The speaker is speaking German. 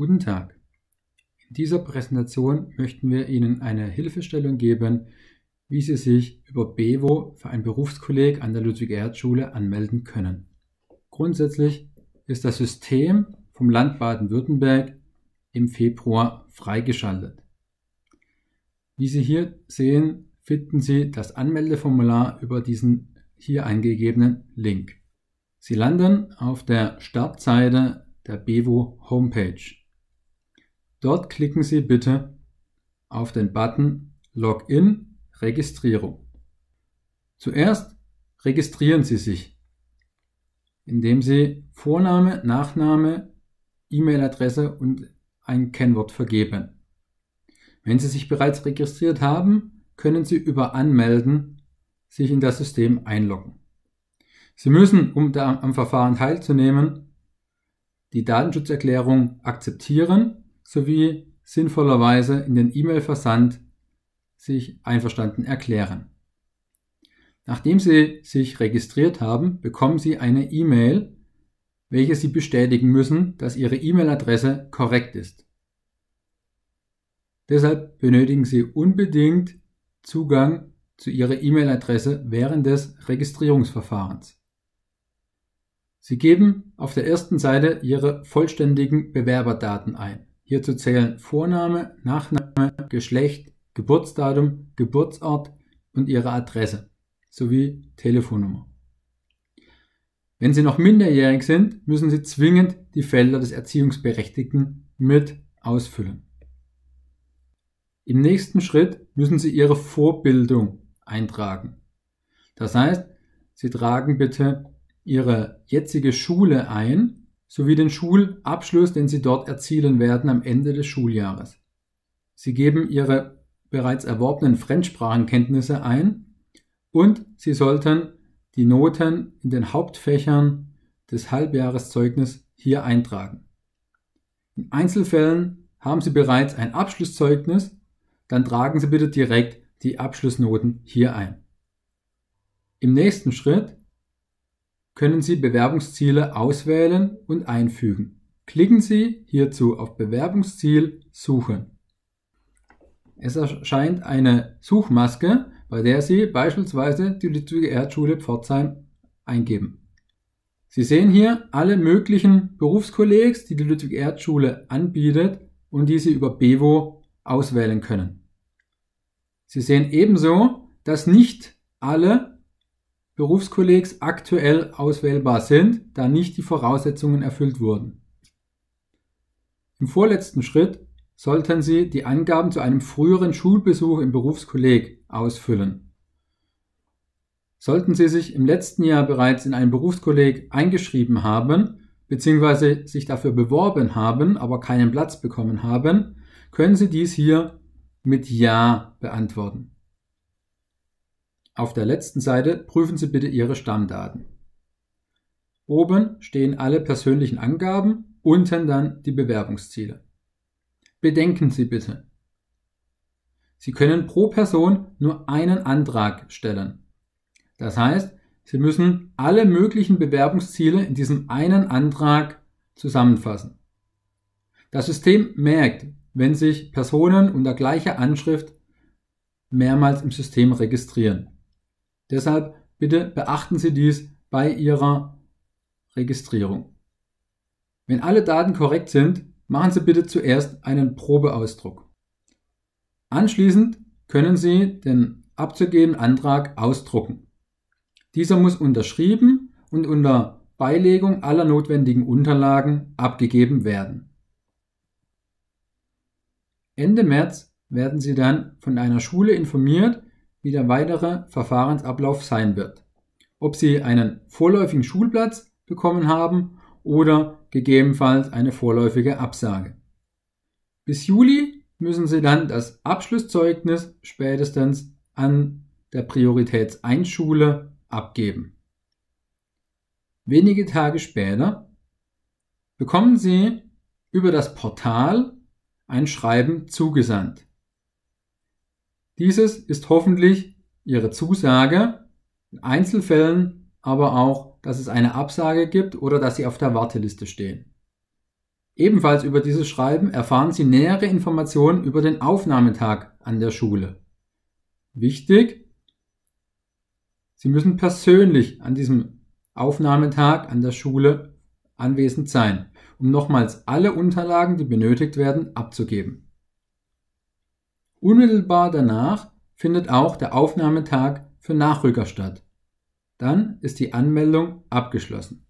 Guten Tag. In dieser Präsentation möchten wir Ihnen eine Hilfestellung geben, wie Sie sich über BEWO für ein Berufskolleg an der Ludwig-Erhard-Schule anmelden können. Grundsätzlich ist das System vom Land Baden-Württemberg im Februar freigeschaltet. Wie Sie hier sehen, finden Sie das Anmeldeformular über diesen hier eingegebenen Link. Sie landen auf der Startseite der BEWO Homepage. Dort klicken Sie bitte auf den Button Login Registrierung. Zuerst registrieren Sie sich, indem Sie Vorname, Nachname, E-Mail-Adresse und ein Kennwort vergeben. Wenn Sie sich bereits registriert haben, können Sie über Anmelden sich in das System einloggen. Sie müssen, um am Verfahren teilzunehmen, die Datenschutzerklärung akzeptieren sowie sinnvollerweise in den E-Mail-Versand sich einverstanden erklären. Nachdem Sie sich registriert haben, bekommen Sie eine E-Mail, welche Sie bestätigen müssen, dass Ihre E-Mail-Adresse korrekt ist. Deshalb benötigen Sie unbedingt Zugang zu Ihrer E-Mail-Adresse während des Registrierungsverfahrens. Sie geben auf der ersten Seite Ihre vollständigen Bewerberdaten ein. Hierzu zählen Vorname, Nachname, Geschlecht, Geburtsdatum, Geburtsort und Ihre Adresse sowie Telefonnummer. Wenn Sie noch minderjährig sind, müssen Sie zwingend die Felder des Erziehungsberechtigten mit ausfüllen. Im nächsten Schritt müssen Sie Ihre Vorbildung eintragen. Das heißt, Sie tragen bitte Ihre jetzige Schule ein sowie den Schulabschluss, den Sie dort erzielen werden am Ende des Schuljahres. Sie geben Ihre bereits erworbenen Fremdsprachenkenntnisse ein und Sie sollten die Noten in den Hauptfächern des Halbjahreszeugnis hier eintragen. In Einzelfällen haben Sie bereits ein Abschlusszeugnis, dann tragen Sie bitte direkt die Abschlussnoten hier ein. Im nächsten Schritt können Sie Bewerbungsziele auswählen und einfügen. Klicken Sie hierzu auf Bewerbungsziel Suchen. Es erscheint eine Suchmaske, bei der Sie beispielsweise die Ludwig Erdschule Pforzheim eingeben. Sie sehen hier alle möglichen Berufskollegs, die die Ludwig Erdschule anbietet und die Sie über Bevo auswählen können. Sie sehen ebenso, dass nicht alle Berufskollegs aktuell auswählbar sind, da nicht die Voraussetzungen erfüllt wurden. Im vorletzten Schritt sollten Sie die Angaben zu einem früheren Schulbesuch im Berufskolleg ausfüllen. Sollten Sie sich im letzten Jahr bereits in einem Berufskolleg eingeschrieben haben, bzw. sich dafür beworben haben, aber keinen Platz bekommen haben, können Sie dies hier mit Ja beantworten. Auf der letzten Seite prüfen Sie bitte Ihre Stammdaten. Oben stehen alle persönlichen Angaben, unten dann die Bewerbungsziele. Bedenken Sie bitte. Sie können pro Person nur einen Antrag stellen. Das heißt, Sie müssen alle möglichen Bewerbungsziele in diesem einen Antrag zusammenfassen. Das System merkt, wenn sich Personen unter gleicher Anschrift mehrmals im System registrieren. Deshalb bitte beachten Sie dies bei Ihrer Registrierung. Wenn alle Daten korrekt sind, machen Sie bitte zuerst einen Probeausdruck. Anschließend können Sie den abzugebenden Antrag ausdrucken. Dieser muss unterschrieben und unter Beilegung aller notwendigen Unterlagen abgegeben werden. Ende März werden Sie dann von einer Schule informiert, wie der weitere Verfahrensablauf sein wird. Ob Sie einen vorläufigen Schulplatz bekommen haben oder gegebenenfalls eine vorläufige Absage. Bis Juli müssen Sie dann das Abschlusszeugnis spätestens an der Prioritäts 1 Schule abgeben. Wenige Tage später bekommen Sie über das Portal ein Schreiben zugesandt. Dieses ist hoffentlich Ihre Zusage, in Einzelfällen aber auch, dass es eine Absage gibt oder dass Sie auf der Warteliste stehen. Ebenfalls über dieses Schreiben erfahren Sie nähere Informationen über den Aufnahmetag an der Schule. Wichtig, Sie müssen persönlich an diesem Aufnahmetag an der Schule anwesend sein, um nochmals alle Unterlagen, die benötigt werden, abzugeben. Unmittelbar danach findet auch der Aufnahmetag für Nachrücker statt. Dann ist die Anmeldung abgeschlossen.